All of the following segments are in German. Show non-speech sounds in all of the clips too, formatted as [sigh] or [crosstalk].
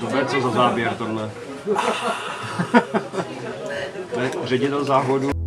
Dobré, co za záběr tohle. [laughs] to je ředitel závodu.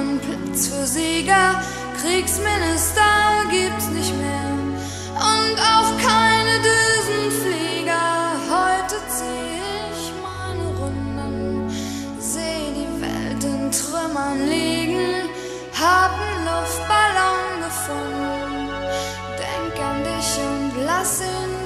einen Platz für Sieger. Kriegsminister gibt's nicht mehr und auch keine Düsenflieger. Heute zieh ich meine Runden, seh die Welt in Trümmern liegen, hab einen Luftballon gefunden. Denk an dich und lass ihn